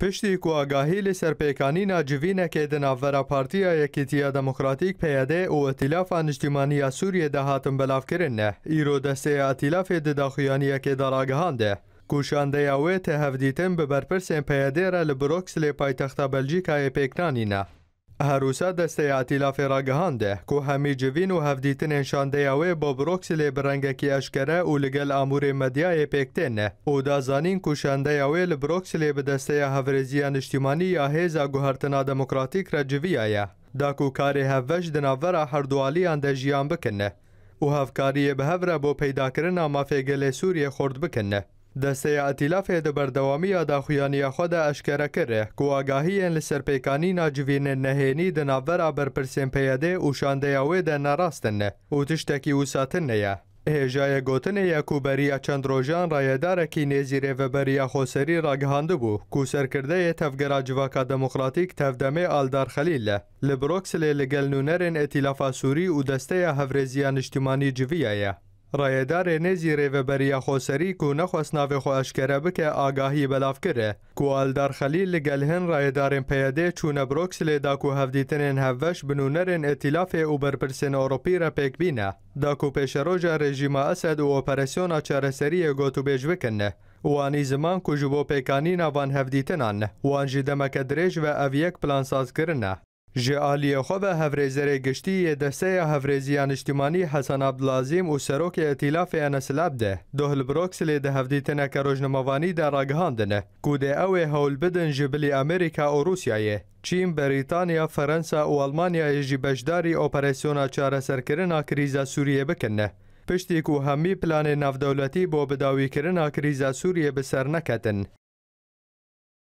پشتی کو آگاهی لی سرپیکانی ناجوین که ده نافورا پارتیا یکیتیا دموکراتیک پیاده او اتلاف اجتماعی سوریه ده هاتم بلاف کرن ایرو دسته اتلاف ده داخویانی که در آگهان ده کوشانده یاوه تهفدیتن به برپرسین پیاده را لبروکس لی پایتخت بلژیکای پیکنانی نه هەروسە دەستەیاتی لافێراگەهاندێ کو هەمیجیین و هەفدیتنێن شاندەیاوێ بۆ برۆکسلێ برەنگەکی ئەشکەرە و لەگەل ئامورێ مەدیایە پێکتێنە و دازانین کوشاندەیاوێ لە برۆکسلێ بدەستەیە هەفرێزیە نیشتیمانی یا هێزا گوهرتنا دموکراتیک رەجویایە داکوکارێ هەڤەش دناڤەرە هەردوالیان دەژیان بکنە و هەفکاریە بەهەورە بۆ پەیداکردنا مافێگەلێ سووریە خورد بکنە دەستەیە ئەتیلافێ دەبەردەوامی ئاداخویانە خۆدا ئەشکەرە کرێ کو ئاگاهیان لە سەرپێکانی ناجوینە نەهێنی دناڤەرا بەرپرسێن پێدێ وشاندەیاوێ دە نەڕاستنە و تشتێکی وساتن نەیە. هێژایە گوتنی یەکوبەریە چەند ڕۆژان ڕایەدارێکی نێزی رێڤەبەریە خۆسەری ڕاگەهاندە بوو کوسەرکردەیە تەفگەرا جوواکە دموکراتیک تەفدەمێ ئالدار خەلیلە لە برۆکسلێ لەگەل نوونەرێن ئەتیلافاسووری و دەستەیە هەڤرێزیان نیشتیمانی جوویایە رایدار نزی بریا خوسری کو نخواست ناو خو کرده بکه آگاهی بلاف کره کوالدار خلیل خلیل لگلهن رایدار پیاده چون بروکسل دا کو هفدیتنن هفوش بنونرن اتلاف اوبرپرسن پرسن اروپی را پیک بینه دا کو روژ رژیم اسد و اچار چرسری گوتو بیج بکنه وانی زمان کو جبو پیکانی نوان هفدیتنان وان دمک دریج و اویک پلانساز کرنه جه آلیه خو به هفریزر گشتی دسته هفریزی انشتیمانی حسن عبدالعظیم و سروک اطلاف انسلاب ده دوهل بروکسل ده هفتی تنک روشنموانی ده راگهاندنه کوده اوه هول بدن جبلی امریکا و روسیایه چین، بریتانیا، فرانسا و المانیا جی بشداری اپریسیونا چاره سرکرنا کریزا سوریه بکنه پشتی که همی پلان نفدولتی با بداوی کرنا کریزا سوریه بسر نکتن